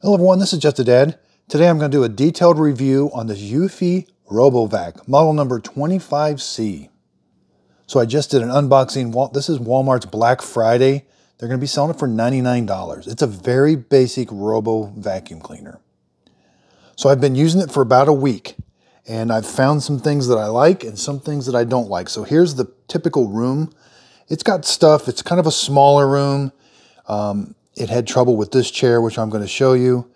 Hello everyone, this is Just a Dad. Today I'm going to do a detailed review on this Eufy RoboVac, model number 25C. So I just did an unboxing. This is Walmart's Black Friday. They're going to be selling it for $99. It's a very basic Robo vacuum cleaner. So I've been using it for about a week and I've found some things that I like and some things that I don't like. So here's the typical room. It's got stuff. It's kind of a smaller room. Um, it had trouble with this chair, which I'm going to show you,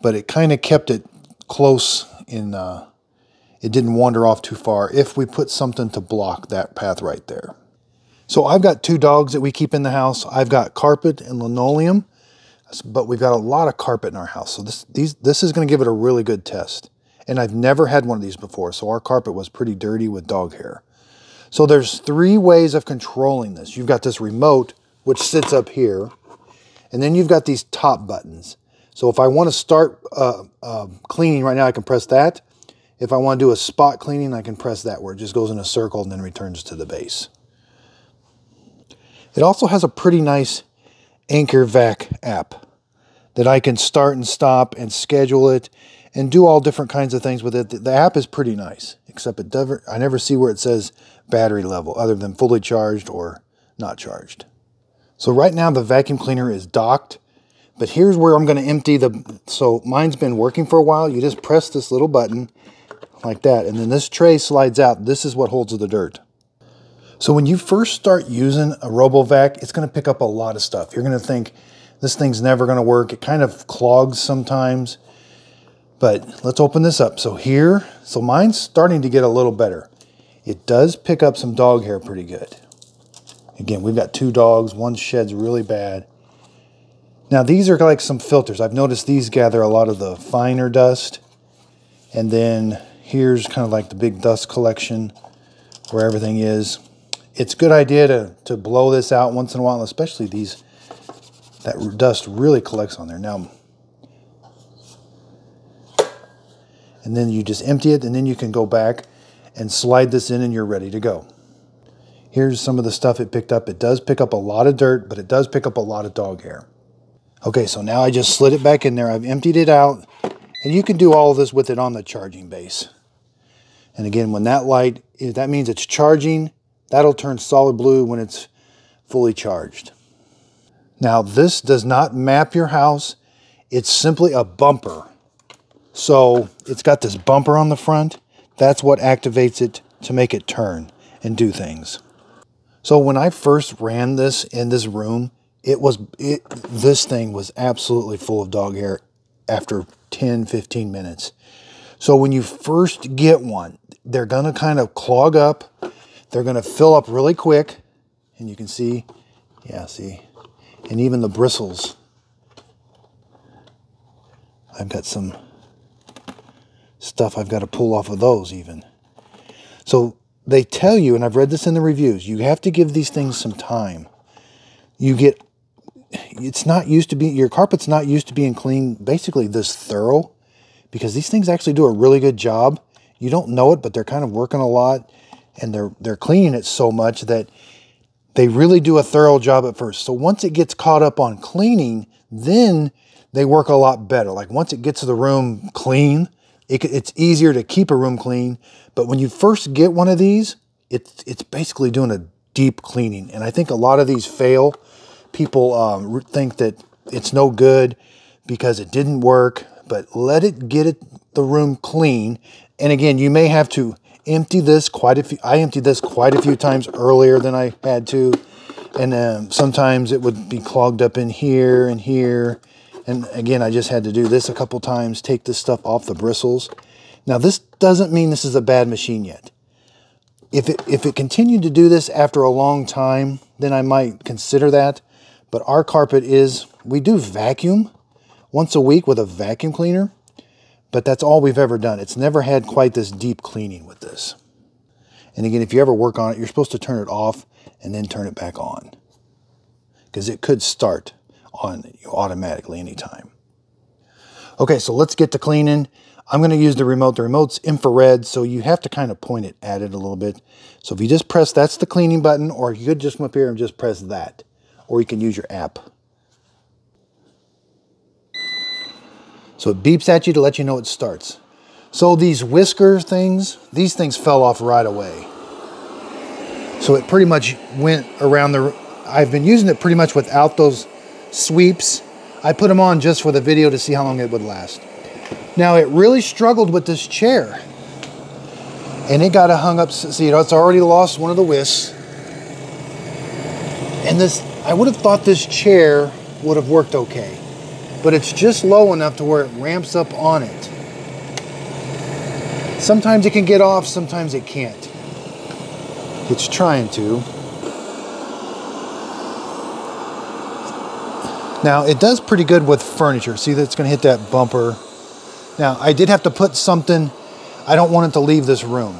but it kind of kept it close in, uh, it didn't wander off too far if we put something to block that path right there. So I've got two dogs that we keep in the house. I've got carpet and linoleum, but we've got a lot of carpet in our house. So this, these, this is going to give it a really good test. And I've never had one of these before, so our carpet was pretty dirty with dog hair. So there's three ways of controlling this. You've got this remote, which sits up here. And then you've got these top buttons. So if I want to start uh, uh, cleaning right now, I can press that. If I want to do a spot cleaning, I can press that where it just goes in a circle and then returns to the base. It also has a pretty nice Anker Vac app that I can start and stop and schedule it and do all different kinds of things with it. The app is pretty nice, except it doesn't, I never see where it says battery level other than fully charged or not charged. So right now the vacuum cleaner is docked, but here's where I'm going to empty the, so mine's been working for a while. You just press this little button like that, and then this tray slides out. This is what holds the dirt. So when you first start using a RoboVac, it's going to pick up a lot of stuff. You're going to think this thing's never going to work. It kind of clogs sometimes. But let's open this up. So here, so mine's starting to get a little better. It does pick up some dog hair pretty good. Again, we've got two dogs. One sheds really bad. Now, these are like some filters. I've noticed these gather a lot of the finer dust. And then here's kind of like the big dust collection where everything is. It's a good idea to, to blow this out once in a while, especially these, that dust really collects on there. Now, and then you just empty it and then you can go back and slide this in and you're ready to go. Here's some of the stuff it picked up. It does pick up a lot of dirt, but it does pick up a lot of dog hair. Okay, so now I just slid it back in there. I've emptied it out, and you can do all of this with it on the charging base. And again, when that light, is, that means it's charging. That'll turn solid blue when it's fully charged. Now, this does not map your house. It's simply a bumper. So it's got this bumper on the front. That's what activates it to make it turn and do things. So when I first ran this in this room, it was it this thing was absolutely full of dog hair after 10 15 minutes. So when you first get one, they're going to kind of clog up. They're going to fill up really quick and you can see yeah, see. And even the bristles. I've got some stuff I've got to pull off of those even. So they tell you, and I've read this in the reviews, you have to give these things some time. You get, it's not used to be, your carpet's not used to being clean basically this thorough because these things actually do a really good job. You don't know it, but they're kind of working a lot and they're, they're cleaning it so much that they really do a thorough job at first. So once it gets caught up on cleaning, then they work a lot better. Like once it gets the room clean, it, it's easier to keep a room clean, but when you first get one of these, it's, it's basically doing a deep cleaning. And I think a lot of these fail. People um, think that it's no good because it didn't work, but let it get it, the room clean. And again, you may have to empty this quite a few. I emptied this quite a few times earlier than I had to. And um, sometimes it would be clogged up in here and here. And again, I just had to do this a couple times, take this stuff off the bristles. Now, this doesn't mean this is a bad machine yet. If it, if it continued to do this after a long time, then I might consider that. But our carpet is, we do vacuum once a week with a vacuum cleaner, but that's all we've ever done. It's never had quite this deep cleaning with this. And again, if you ever work on it, you're supposed to turn it off and then turn it back on because it could start on automatically anytime. Okay, so let's get to cleaning. I'm going to use the remote. The remote's infrared, so you have to kind of point it at it a little bit. So if you just press, that's the cleaning button, or you could just come up here and just press that. Or you can use your app. So it beeps at you to let you know it starts. So these whisker things, these things fell off right away. So it pretty much went around the, I've been using it pretty much without those sweeps. I put them on just for the video to see how long it would last. Now it really struggled with this chair. And it got a hung up, see, it's already lost one of the whisks. And this, I would have thought this chair would have worked okay. But it's just low enough to where it ramps up on it. Sometimes it can get off, sometimes it can't. It's trying to. Now, it does pretty good with furniture. See that it's going to hit that bumper. Now, I did have to put something, I don't want it to leave this room.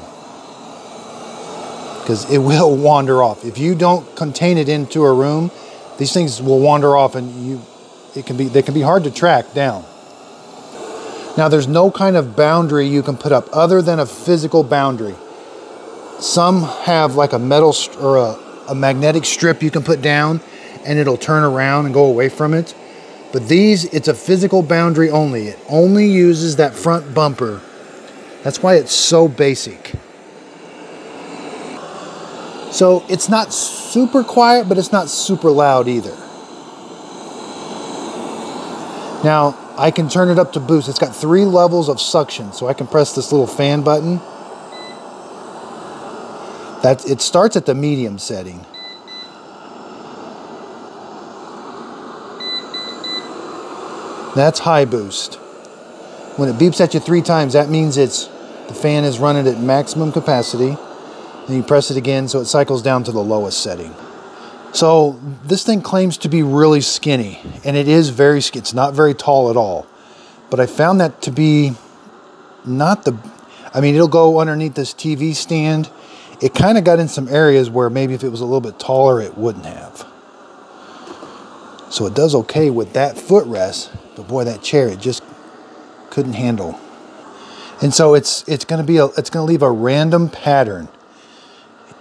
Because it will wander off. If you don't contain it into a room, these things will wander off and you it can be they can be hard to track down. Now there's no kind of boundary you can put up other than a physical boundary. Some have like a metal or a, a magnetic strip you can put down and it'll turn around and go away from it. But these, it's a physical boundary only. It only uses that front bumper. That's why it's so basic. So it's not super quiet, but it's not super loud either. Now, I can turn it up to boost. It's got three levels of suction, so I can press this little fan button. That It starts at the medium setting. That's high boost. When it beeps at you three times, that means it's the fan is running at maximum capacity. Then you press it again so it cycles down to the lowest setting. So this thing claims to be really skinny, and it is very it's not very tall at all. But I found that to be not the I mean, it'll go underneath this TV stand. It kind of got in some areas where maybe if it was a little bit taller, it wouldn't have. So it does okay with that footrest, but boy, that chair, it just couldn't handle. And so it's it's going to be a it's going to leave a random pattern.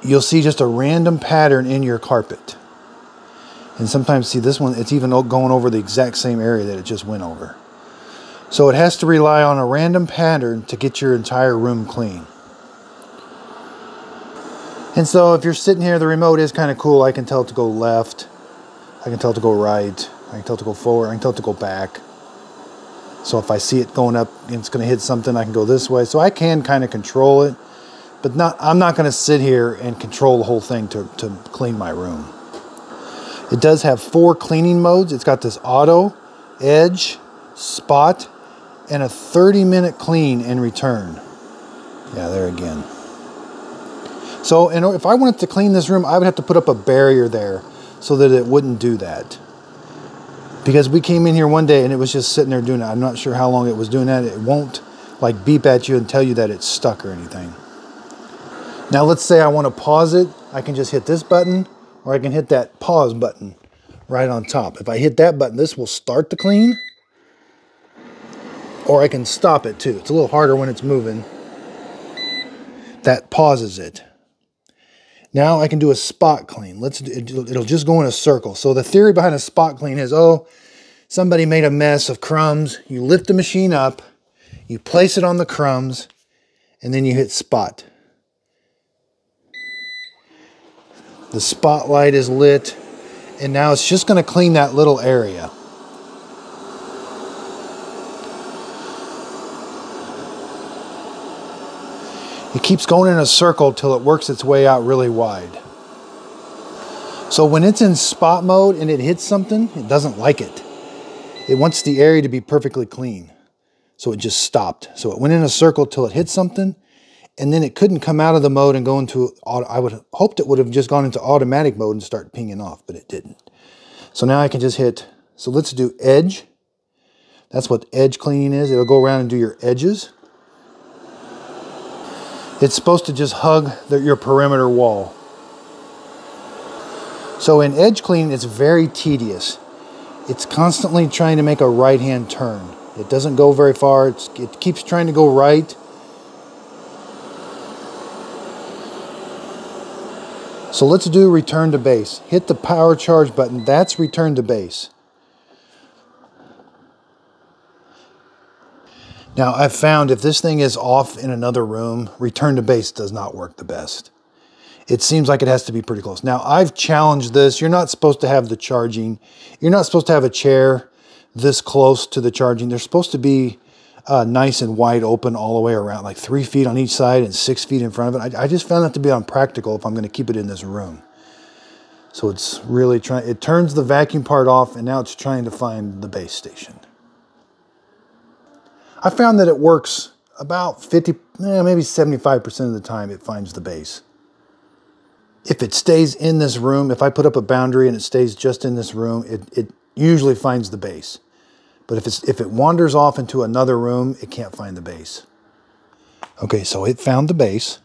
You'll see just a random pattern in your carpet. And sometimes, see this one, it's even going over the exact same area that it just went over. So it has to rely on a random pattern to get your entire room clean. And so if you're sitting here, the remote is kind of cool. I can tell it to go left. I can tell it to go right. I can tell it to go forward. I can tell it to go back. So if I see it going up and it's going to hit something, I can go this way. So I can kind of control it. But not, I'm not going to sit here and control the whole thing to, to clean my room. It does have four cleaning modes. It's got this auto, edge, spot, and a 30 minute clean and return. Yeah, there again. So if I wanted to clean this room, I would have to put up a barrier there so that it wouldn't do that. Because we came in here one day and it was just sitting there doing it. I'm not sure how long it was doing that. It won't like beep at you and tell you that it's stuck or anything. Now let's say I want to pause it. I can just hit this button or I can hit that pause button right on top. If I hit that button, this will start the clean, or I can stop it too. It's a little harder when it's moving. That pauses it. Now I can do a spot clean. Let's it'll just go in a circle. So the theory behind a spot clean is, oh, somebody made a mess of crumbs. You lift the machine up, you place it on the crumbs, and then you hit spot. The spotlight is lit. And now it's just going to clean that little area. It keeps going in a circle till it works its way out really wide. So when it's in spot mode and it hits something, it doesn't like it. It wants the area to be perfectly clean. So it just stopped. So it went in a circle till it hit something and then it couldn't come out of the mode and go into, I would have hoped it would have just gone into automatic mode and start pinging off, but it didn't. So now I can just hit, so let's do edge. That's what edge cleaning is. It'll go around and do your edges. It's supposed to just hug the, your perimeter wall. So in edge cleaning, it's very tedious. It's constantly trying to make a right-hand turn. It doesn't go very far. It's, it keeps trying to go right So let's do return to base. Hit the power charge button. That's return to base. Now I've found if this thing is off in another room, return to base does not work the best. It seems like it has to be pretty close. Now I've challenged this. You're not supposed to have the charging. You're not supposed to have a chair this close to the charging. They're supposed to be uh, nice and wide open all the way around, like three feet on each side and six feet in front of it. I, I just found that to be unpractical if I'm going to keep it in this room. So it's really trying, it turns the vacuum part off and now it's trying to find the base station. I found that it works about 50, eh, maybe 75% of the time it finds the base. If it stays in this room, if I put up a boundary and it stays just in this room, it, it usually finds the base. But if, it's, if it wanders off into another room, it can't find the base. Okay, so it found the base.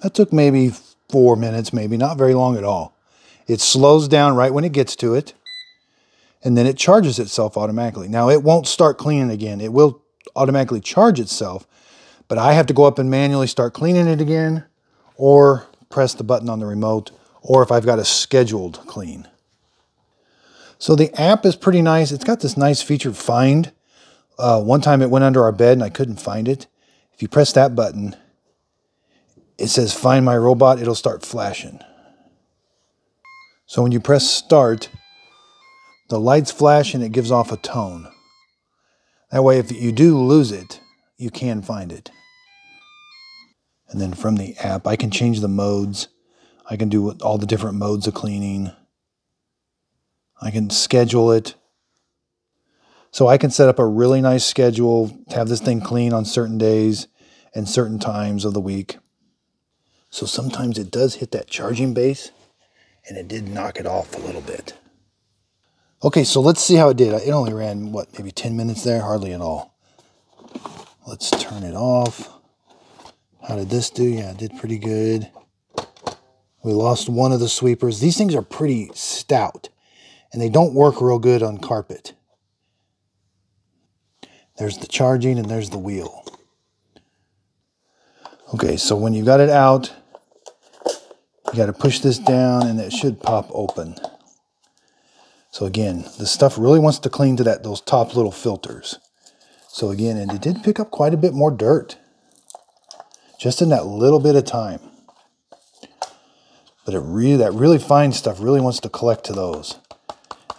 That took maybe four minutes, maybe not very long at all. It slows down right when it gets to it, and then it charges itself automatically. Now, it won't start cleaning again. It will automatically charge itself, but I have to go up and manually start cleaning it again, or press the button on the remote, or if I've got a scheduled clean. So the app is pretty nice. It's got this nice feature, find. Uh, one time it went under our bed and I couldn't find it. If you press that button, it says find my robot, it'll start flashing. So when you press start, the lights flash and it gives off a tone. That way, if you do lose it, you can find it. And then from the app, I can change the modes. I can do all the different modes of cleaning. I can schedule it. So I can set up a really nice schedule to have this thing clean on certain days and certain times of the week. So sometimes it does hit that charging base and it did knock it off a little bit. Okay, so let's see how it did. It only ran, what, maybe 10 minutes there? Hardly at all. Let's turn it off. How did this do? Yeah, it did pretty good. We lost one of the sweepers. These things are pretty stout and they don't work real good on carpet. There's the charging and there's the wheel. Okay, so when you got it out, you got to push this down and it should pop open. So again, the stuff really wants to clean to that those top little filters. So again, and it did pick up quite a bit more dirt just in that little bit of time. But it really that really fine stuff really wants to collect to those.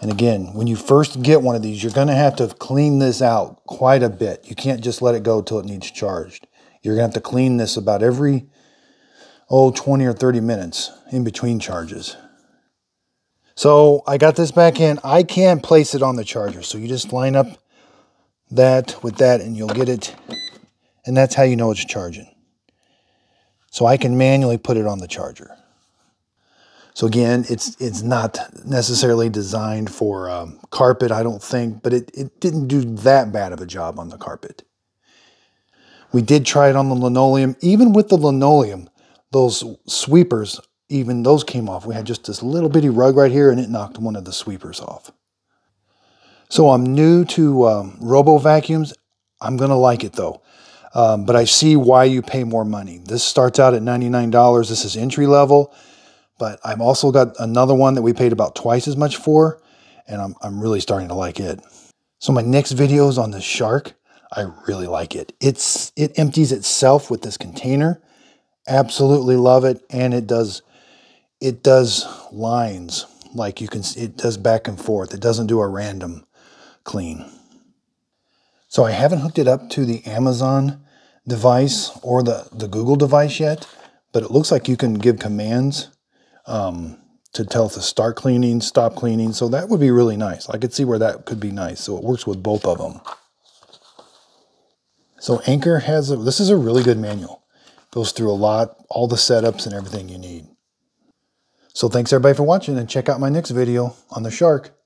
And again, when you first get one of these, you're going to have to clean this out quite a bit. You can't just let it go till it needs charged. You're to have to clean this about every, oh, 20 or 30 minutes in between charges. So I got this back in. I can't place it on the charger. So you just line up that with that and you'll get it. And that's how you know it's charging. So I can manually put it on the charger. So again, it's it's not necessarily designed for um, carpet, I don't think, but it, it didn't do that bad of a job on the carpet. We did try it on the linoleum. Even with the linoleum, those sweepers, even those came off. We had just this little bitty rug right here and it knocked one of the sweepers off. So I'm new to um, Robo vacuums. I'm going to like it though. Um, but I see why you pay more money. This starts out at $99. This is entry level. But I've also got another one that we paid about twice as much for, and I'm, I'm really starting to like it. So my next video is on the shark. I really like it. It's It empties itself with this container. Absolutely love it. And it does, it does lines. Like you can, it does back and forth. It doesn't do a random clean. So I haven't hooked it up to the Amazon device or the, the Google device yet, but it looks like you can give commands um, to tell it to start cleaning, stop cleaning. So that would be really nice. I could see where that could be nice. So it works with both of them. So Anker has, a, this is a really good manual. Goes through a lot, all the setups and everything you need. So thanks everybody for watching and check out my next video on the shark.